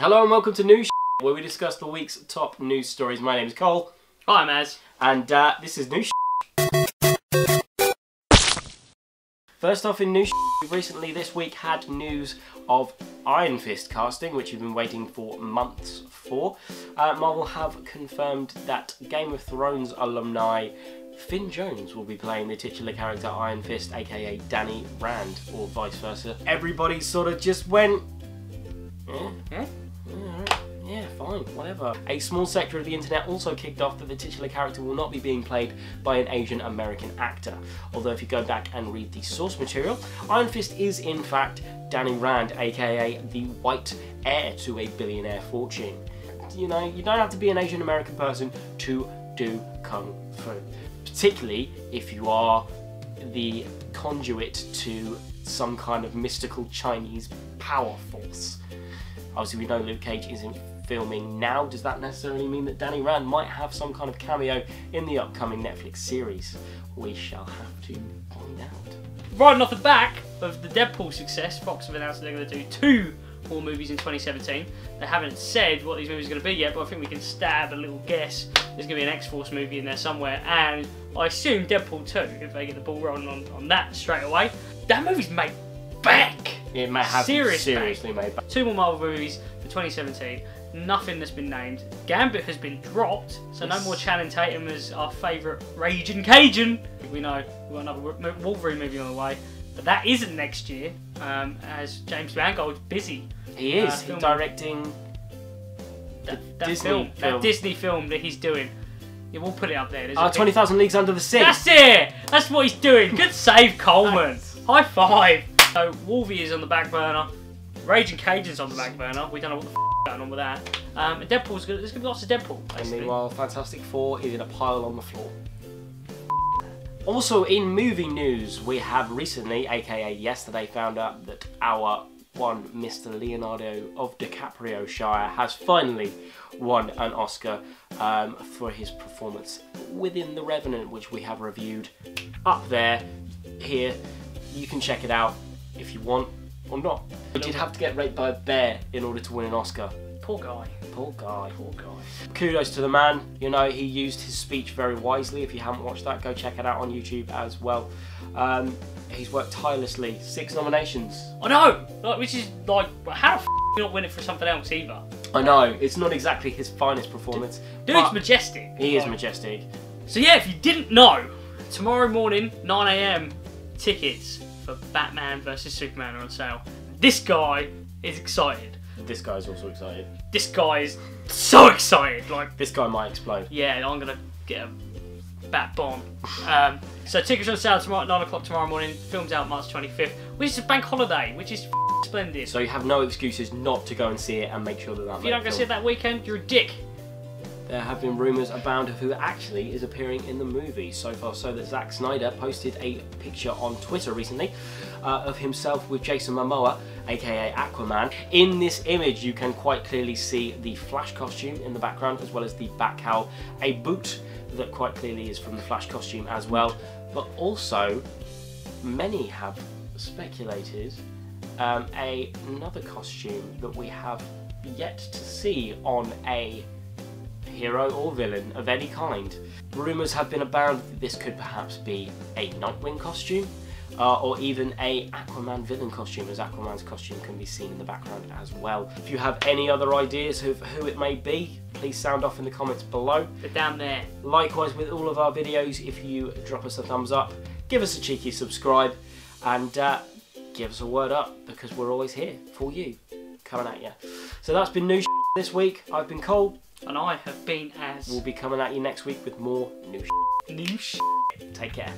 Hello and welcome to News where we discuss the week's top news stories. My name is Cole, Hi, Maz. and uh, this is News. First off, in news, we recently this week had news of Iron Fist casting, which you've been waiting for months for. Uh, Marvel have confirmed that Game of Thrones alumni Finn Jones will be playing the titular character Iron Fist, aka Danny Rand, or vice versa. Everybody sort of just went, eh? Yeah? Alright, Yeah, fine, whatever. A small sector of the internet also kicked off that the titular character will not be being played by an Asian American actor. Although, if you go back and read the source material, Iron Fist is in fact Danny Rand, aka the white heir to a billionaire fortune. You know, you don't have to be an Asian American person to do Kung Fu. Particularly if you are the conduit to some kind of mystical Chinese power force. Obviously, we know Luke Cage isn't filming now. Does that necessarily mean that Danny Rand might have some kind of cameo in the upcoming Netflix series? We shall have to find out. Riding off the back of the Deadpool success, Fox have announced they're going to do two more movies in 2017. They haven't said what these movies are going to be yet, but I think we can stab a little guess. There's going to be an X Force movie in there somewhere, and I assume Deadpool 2, if they get the ball rolling on, on that straight away. That movie's made bank! It may have Serious seriously made back. Two more Marvel movies for 2017. Nothing that's been named. Gambit has been dropped, so no more Channing Tatum as our favourite Raging Cajun. We know we've got another Wolverine movie on the way, but that isn't next year, um, as James Mangold's busy. He is. Uh, directing. That, that Disney film, film. that Disney film that he's doing. Yeah, we'll put it up there. Uh, 20,000 Leagues Under the Sea. That's it. That's what he's doing. Good save, Coleman. High five. So Wolvie is on the back burner. Raging Cajun's on the back burner. We don't know what the f- going on with that. Um, and Deadpool's good. There's gonna be lots of Deadpool. And Basically. meanwhile, Fantastic Four is in a pile on the floor. Also, in movie news, we have recently, aka yesterday, found out that our one Mr. Leonardo of DiCaprio Shire has finally won an Oscar um, for his performance within The Revenant, which we have reviewed up there, here. You can check it out if you want or not. But you'd have to get raped by a bear in order to win an Oscar. Poor guy. Poor guy Poor guy. kudos to the man. You know, he used his speech very wisely. If you haven't watched that, go check it out on YouTube as well. Um, he's worked tirelessly. Six nominations. I know. Like, which is like, how the f- you not win it for something else either? I know it's not exactly his finest performance. Dude's majestic. he is majestic. So yeah, if you didn't know, tomorrow morning, 9 a.m. tickets for Batman versus Superman are on sale. This guy is excited. This guy's also excited. This guy is so excited. Like, This guy might explode. yeah, I'm gonna get a bat bomb. Um, so tickets are on sale tomorrow at 9 o'clock tomorrow morning. Film's out March 25th, which is a bank holiday, which is splendid. So you have no excuses not to go and see it and make sure that that. if you don't go see it that weekend, you're a dick. There have been rumours abound of who actually is appearing in the movie. So far, so that Zack Snyder posted a picture on Twitter recently uh, of himself with Jason Momoa, aka Aquaman. In this image, you can quite clearly see the Flash costume in the background, as well as the back cowl, a boot that quite clearly is from the Flash costume as well. But also, many have speculated um, a, another costume that we have yet to see on a hero or villain of any kind. Rumours have been abound that this could perhaps be a Nightwing costume, uh, or even a Aquaman villain costume, as Aquaman's costume can be seen in the background as well. If you have any other ideas of who it may be, please sound off in the comments below. They're down there. Likewise with all of our videos, if you drop us a thumbs up, give us a cheeky subscribe, and uh, give us a word up because we're always here for you, coming at you. So that's been new this week. I've been Cole. And I have been as We'll be coming at you next week with more new new sh- Take care.